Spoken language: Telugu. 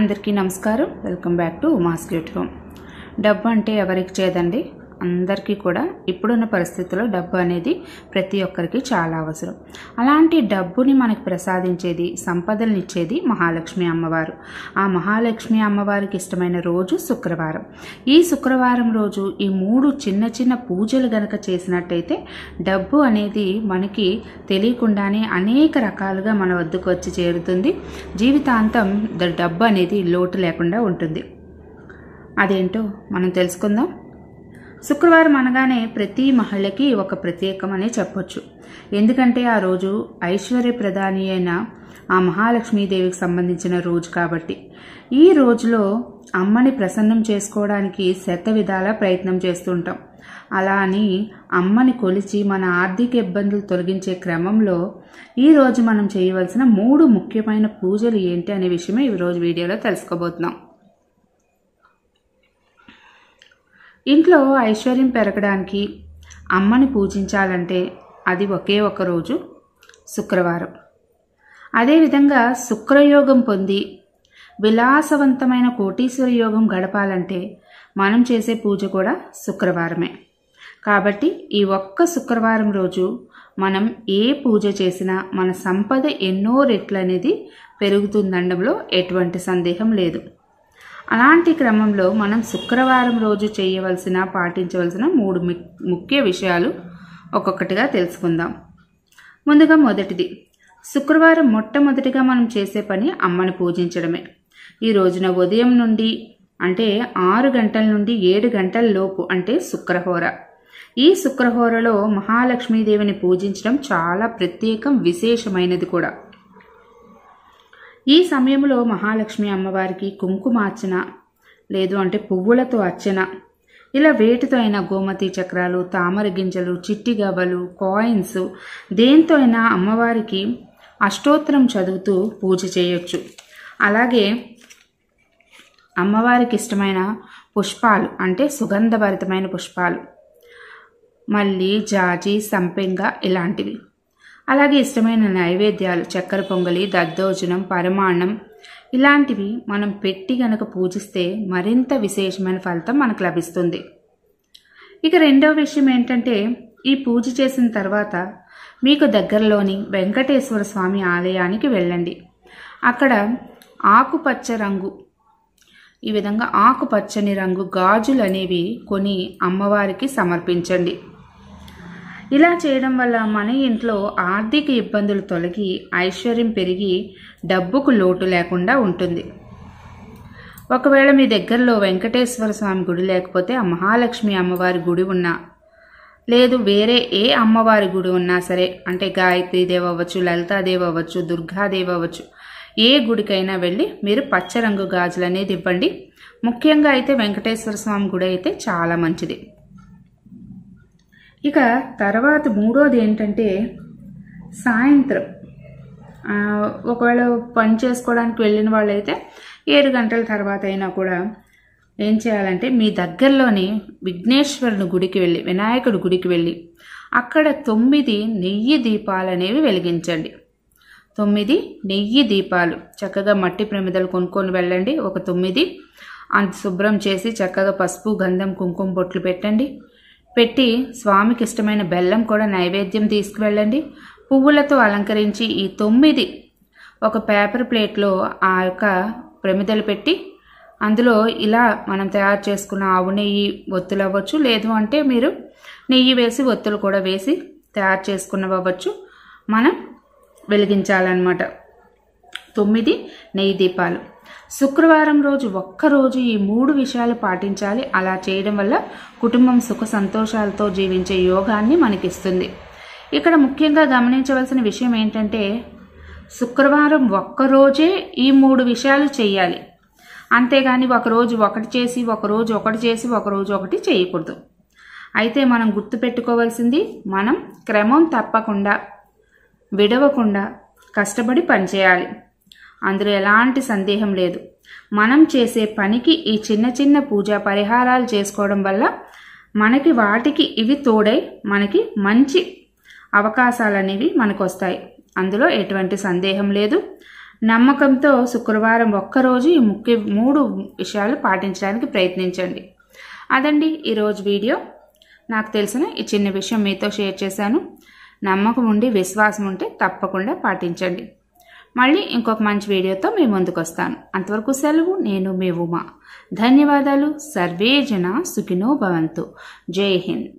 అందరికీ నమస్కారం. Welcome back to mass cute home. డబ్బు అంటే ఎవరికి చేదండి అందరికీ కూడా ఇప్పుడున్న పరిస్థితుల్లో డబ్బు అనేది ప్రతి ఒక్కరికి చాలా అవసరం. అలాంటి డబ్బుని మనకు ప్రసాదించేది సంపదలనిచ్చేది మహాలక్ష్మి అమ్మవారు. ఆ మహాలక్ష్మి అమ్మవారికి ఇష్టమైన రోజు శుక్రవారం. ఈ శుక్రవారం రోజు ఈ మూడు చిన్న చిన్న పూజలు గనక చేసినట్టయితే డబ్బు అనేది మనకి తెలియకుండానే అనేక రకాలుగా మన వద్దకు వచ్చి చేరుతుంది. జీవితాంతం ద- డబ్బు అనేది లోటు లేకుండా ఉంటుంది. అదేంటో మనం తెలుసుకుందాం. శుక్రవారం అనగానే ప్రతి మహిళకి ఒక ప్రత్యేకమనే చెప్పొచ్చు. ఎందుకంటే ఆ రోజు ఐశ్వర్య ప్రధాని అయిన ఆ మహాలక్ష్మీదేవికి సంబంధించిన రోజు కాబట్టి. ఈ రోజులో అమ్మని ప్రసన్నం చేసుకోవడానికి శత విధాల ప్రయత్నం చేస్తుంటాం. అలా అని అమ్మని కొలిచి మన ఆర్థిక ఇబ్బందులు తొలగించే క్రమంలో ఈ రోజు మనం చేయవలసిన మూడు ముఖ్యమైన పూజలు ఏంటి అనే విషయమే ఈ రోజు వీడియోలో తెలుసుకోబోతున్నాం. ఇంట్లో ఐశ్వర్యం పెరగడానికి అమ్మని పూజించాలంటే అది ఒకే ఒక రోజు శుక్రవారం. అదేవిధంగా శుక్రయోగం పొంది విలాసవంతమైన కోటీశ్వర యోగం గడపాలంటే మనం చేసే పూజ కూడా శుక్రవారమే. కాబట్టి ఈ ఒక్క శుక్రవారం రోజు మనం ఏ పూజ చేసినా మన సంపద ఎన్నో రెట్లు అనేది పెరుగుతుందనడంలో ఎటువంటి సందేహం లేదు. అలాంటి క్రమంలో మనం శుక్రవారం రోజు చేయవలసిన పాటించవలసిన మూడు ముఖ్య విషయాలు ఒక్కొక్కటిగా తెలుసుకుందాం. ముందుగా మొదటిది. శుక్రవారం మొట్టమొదటిగా మనం చేసే పని అమ్మని పూజించడమే. ఈ రోజున ఉదయం నుండి అంటే ఆరు గంటల నుండి ఏడు గంటల లోపు అంటే శుక్రహోర. ఈ శుక్రహోరలో మహాలక్ష్మీదేవిని పూజించడం చాలా ప్రత్యేకం విశేషమైనది కూడా. ఈ సమయంలో మహాలక్ష్మి అమ్మవారికి కుంకుమార్చన లేదు అంటే పువ్వులతో అర్చన. ఇలా వేటితో అయినా గోమతి చక్రాలు తామర గింజలు చిట్టి గవ్వలు కాయిన్స్ దేంతో అయినా అమ్మవారికి అష్టోత్తరం చదువుతూ పూజ చేయొచ్చు. అలాగే అమ్మవారికి ఇష్టమైన పుష్పాలు అంటే సుగంధభరితమైన పుష్పాలు మళ్ళీ జాజి సంపెంగ ఇలాంటివి. అలాగే ఇష్టమైన నైవేద్యాలు చక్కెర పొంగలి దద్దోజనం పరమాన్నం ఇలాంటివి మనం పెట్టి గనక పూజిస్తే మరింత విశేషమైన ఫలితం మనకు లభిస్తుంది. ఇక రెండవ విషయం ఏంటంటే ఈ పూజ చేసిన తర్వాత మీకు దగ్గరలోని వెంకటేశ్వర స్వామి ఆలయానికి వెళ్ళండి. అక్కడ ఆకుపచ్చ రంగు ఈ విధంగా ఆకుపచ్చని రంగు గాజులు అనేవి కొని అమ్మవారికి సమర్పించండి. ఇలా చేయడం వల్ల మన ఇంట్లో ఆర్థిక ఇబ్బందులు తొలగి ఐశ్వర్యం పెరిగి డబ్బుకు లోటు లేకుండా ఉంటుంది. ఒకవేళ మీ దగ్గరలో వెంకటేశ్వర స్వామి గుడి లేకపోతే ఆ మహాలక్ష్మి అమ్మవారి గుడి ఉన్నా లేదు వేరే ఏ అమ్మవారి గుడి ఉన్నా సరే అంటే గాయత్రీదేవి అవ్వచ్చు లలితాదేవి అవ్వచ్చు దుర్గాదేవి అవ్వచ్చు ఏ గుడికైనా వెళ్ళి మీరు పచ్చ రంగు గాజులు అనేది ఇవ్వండి. ముఖ్యంగా అయితే వెంకటేశ్వర స్వామి గుడి అయితే చాలా మంచిది. ఇక తర్వాత మూడోది ఏంటంటే సాయంత్రం. ఒకవేళ పని చేసుకోవడానికి వెళ్ళిన వాళ్ళైతే ఏడు గంటల తర్వాత అయినా కూడా ఏం చేయాలంటే మీ దగ్గరలోని విఘ్నేశ్వరుని గుడికి వెళ్ళి వినాయకుడి గుడికి వెళ్ళి అక్కడ తొమ్మిది నెయ్యి దీపాలు అనేవి వెలిగించండి. తొమ్మిది నెయ్యి దీపాలు. చక్కగా మట్టి ప్రమిదలు కొనుక్కొని వెళ్ళండి. ఒక తొమ్మిది అంత శుభ్రం చేసి చక్కగా పసుపు గంధం కుంకుమ బొట్లు పెట్టండి. పెట్టి స్వామికి ఇష్టమైన బెల్లం కూడా నైవేద్యం తీసుకువెళ్ళండి. పువ్వులతో అలంకరించి ఈ తొమ్మిది ఒక పేపర్ ప్లేట్లో ఆ యొక్క ప్రమిదలు పెట్టి అందులో ఇలా మనం తయారు చేసుకున్న ఆవు నెయ్యి ఒత్తులు అవ్వచ్చు. లేదు అంటే మీరు నెయ్యి వేసి ఒత్తులు కూడా వేసి తయారు చేసుకున్నవి అవ్వచ్చు. మనం వెలిగించాలన్నమాట. తొమ్మిది నెయ్యి దీపాలు. శుక్రవారం రోజు ఒక్కరోజు ఈ మూడు విషయాలు పాటించాలి. అలా చేయడం వల్ల కుటుంబం సుఖ సంతోషాలతో జీవించే యోగాన్ని మనకిస్తుంది. ఇక్కడ ముఖ్యంగా గమనించవలసిన విషయం ఏంటంటే శుక్రవారం ఒక్కరోజే ఈ మూడు విషయాలు చేయాలి అంతేగాని ఒకరోజు ఒకటి చేసి ఒకరోజు ఒకటి చేసి ఒకరోజు ఒకటి చేయకూడదు. అయితే మనం గుర్తుపెట్టుకోవాల్సింది మనం క్రమం తప్పకుండా విడవకుండా కష్టపడి పనిచేయాలి. అందులో ఎలాంటి సందేహం లేదు. మనం చేసే పనికి ఈ చిన్న చిన్న పూజా పరిహారాలు చేసుకోవడం వల్ల మనకి వాటికి ఇవి తోడై మనకి మంచి అవకాశాలు అనేవి మనకు వస్తాయి అందులో ఎటువంటి సందేహం లేదు. నమ్మకంతో శుక్రవారం ఒక్కరోజు ఈ ముఖ్య మూడు విషయాలు పాటించడానికి ప్రయత్నించండి. అదండి ఈరోజు వీడియో. నాకు తెలిసిన ఈ చిన్న విషయం మీతో షేర్ చేశాను. నమ్మకం ఉండి విశ్వాసం ఉంటే తప్పకుండా పాటించండి. మళ్ళీ ఇంకొక మంచి వీడియోతో మీ ముందుకు వస్తాను అంతవరకు సెలవు నేను మీ ఉమా. ధన్యవాదాలు. సర్వే జన సుఖినో భవంతు. జై హింద్.